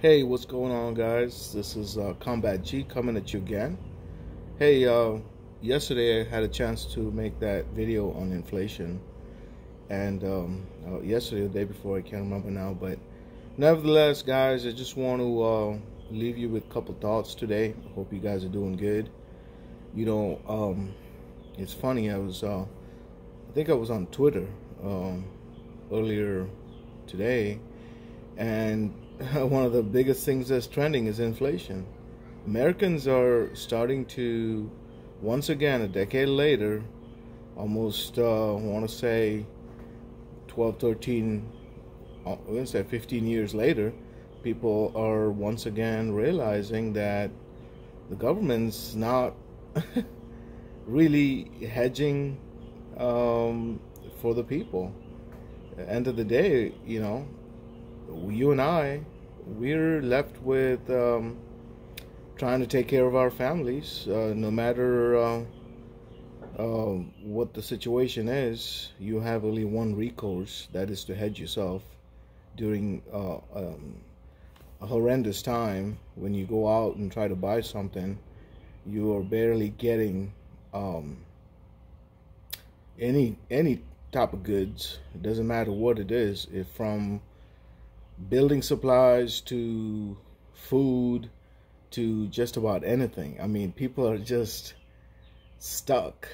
Hey, what's going on, guys? This is uh, Combat G coming at you again. Hey, uh, yesterday I had a chance to make that video on inflation, and um, uh, yesterday, the day before, I can't remember now, but nevertheless, guys, I just want to uh, leave you with a couple thoughts today. Hope you guys are doing good. You know, um, it's funny. I was, uh, I think I was on Twitter um, earlier today, and one of the biggest things that's trending is inflation. Americans are starting to, once again, a decade later, almost, uh, I want to say 12, 13, uh, I'm going to say 15 years later, people are once again realizing that the government's not really hedging um, for the people. End of the day, you know, you and I, we're left with um, trying to take care of our families, uh, no matter uh, uh, what the situation is. You have only one recourse, that is to hedge yourself during uh, um, a horrendous time when you go out and try to buy something. You are barely getting um, any any type of goods. It doesn't matter what it is. If from building supplies to food to just about anything. I mean, people are just stuck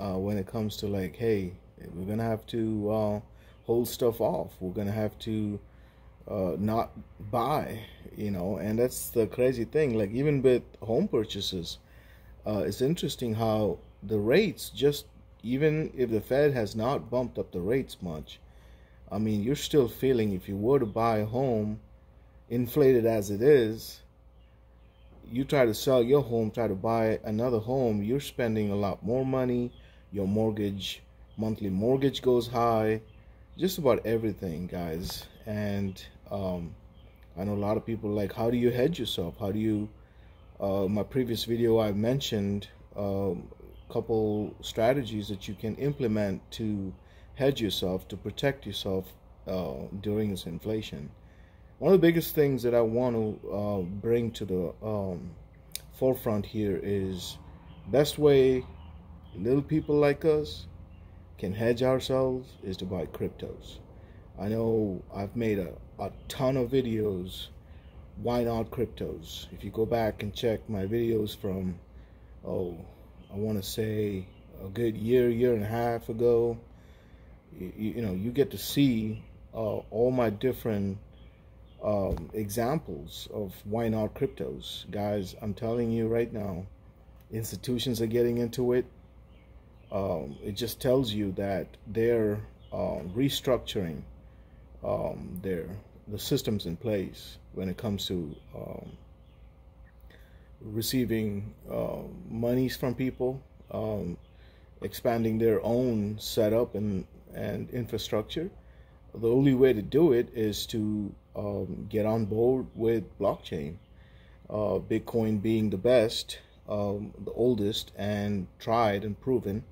uh, when it comes to like, hey, we're gonna have to uh, hold stuff off. We're gonna have to uh, not buy, you know. And that's the crazy thing. Like even with home purchases, uh, it's interesting how the rates just even if the Fed has not bumped up the rates much, I mean, you're still feeling if you were to buy a home, inflated as it is, you try to sell your home, try to buy another home, you're spending a lot more money. Your mortgage, monthly mortgage goes high, just about everything, guys. And um, I know a lot of people like, how do you hedge yourself? How do you? Uh, my previous video, I mentioned a um, couple strategies that you can implement to hedge yourself, to protect yourself uh, during this inflation. One of the biggest things that I want to uh, bring to the um, forefront here is best way little people like us can hedge ourselves is to buy cryptos. I know I've made a, a ton of videos. Why not cryptos? If you go back and check my videos from, oh, I want to say a good year, year and a half ago, you, you know you get to see uh, all my different um, examples of why not cryptos. Guys i'm telling you right now institutions are getting into it. Um, it just tells you that they're uh, restructuring um, their the systems in place when it comes to um, receiving uh, monies from people um, expanding their own setup and and infrastructure. The only way to do it is to um, get on board with blockchain. Uh, Bitcoin being the best, um, the oldest, and tried and proven.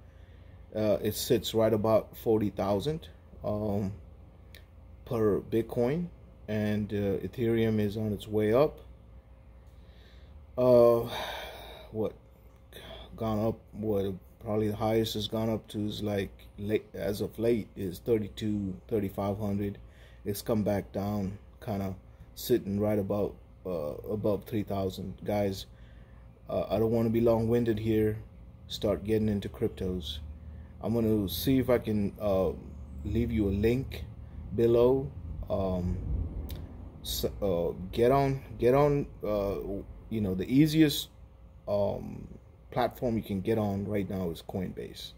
Uh, it sits right about 40,000 um, per Bitcoin, and uh, Ethereum is on its way up. Uh, what gone up? What probably the highest has gone up to is like late as of late is 32 3500 it's come back down kind of sitting right about uh, above 3000 guys uh, i don't want to be long-winded here. Start getting into cryptos. I'm going to see if i can uh, leave you a link below. Um, so, uh, get on get on uh, you know the easiest um, platform you can get on right now is Coinbase.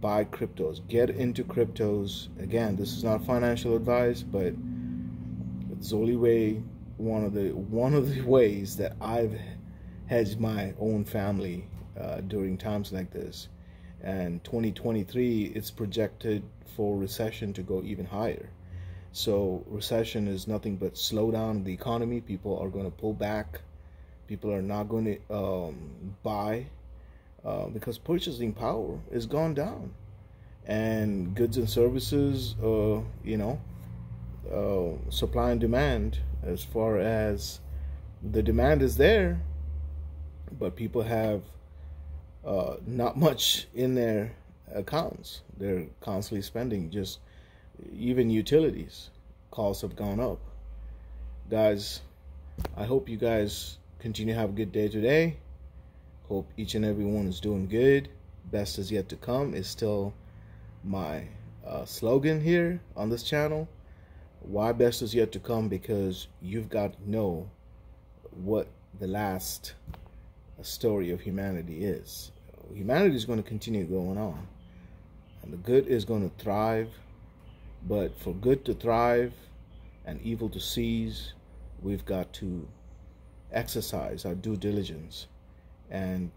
Buy cryptos. Get into cryptos. Again, this is not financial advice, but it's the only way one of the one of the ways that I've hedged my own family uh, during times like this. And 2023, it's projected for recession to go even higher. So recession is nothing but slow down the economy. People are going to pull back people are not going to um, buy uh, because purchasing power is gone down and goods and services uh, you know uh, supply and demand as far as the demand is there, but people have uh, not much in their accounts. They're constantly spending just even utilities costs have gone up. Guys, I hope you guys continue to have a good day today. Hope each and every one is doing good. Best is yet to come is still my uh, slogan here on this channel. Why best is yet to come? Because you've got to know what the last story of humanity is. Humanity is going to continue going on, and the good is going to thrive. But for good to thrive and evil to cease, we've got to exercise our due diligence and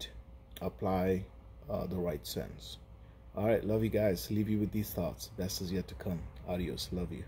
apply uh, the right sense. All right, love you guys. Leave you with these thoughts. Best is yet to come. Adios. Love you.